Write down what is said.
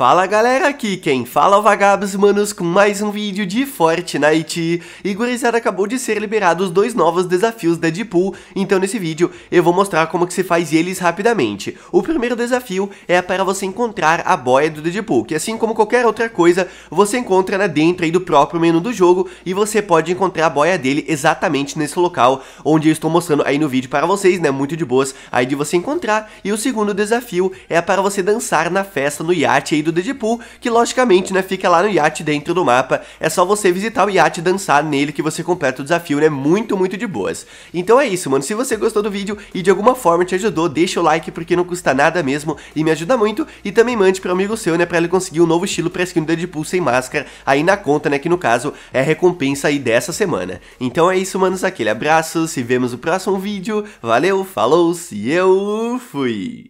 Fala galera, aqui quem fala é o Vagabos, manos, com mais um vídeo de Fortnite. E gurizada, acabou de ser liberado os dois novos desafios da Deadpool, então nesse vídeo eu vou mostrar como que se faz eles rapidamente. O primeiro desafio é para você encontrar a boia do Deadpool, que assim como qualquer outra coisa, você encontra né, dentro aí do próprio menu do jogo e você pode encontrar a boia dele exatamente nesse local onde eu estou mostrando aí no vídeo para vocês, né, muito de boas aí de você encontrar. E o segundo desafio é para você dançar na festa no iate aí do do Deadpool, que logicamente, né, fica lá no iate dentro do mapa. É só você visitar o iate e dançar nele que você completa o desafio, né? Muito, muito de boas. Então é isso, mano. Se você gostou do vídeo e de alguma forma te ajudou, deixa o like porque não custa nada mesmo e me ajuda muito. E também mande para um amigo seu, né, para ele conseguir um novo estilo pra skin do Deadpool sem máscara aí na conta, né, que no caso é a recompensa aí dessa semana. Então é isso, manos. Aquele abraço, se vemos no próximo vídeo. Valeu, falou, se eu fui!